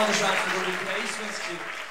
Obrigado, the shots for. É isso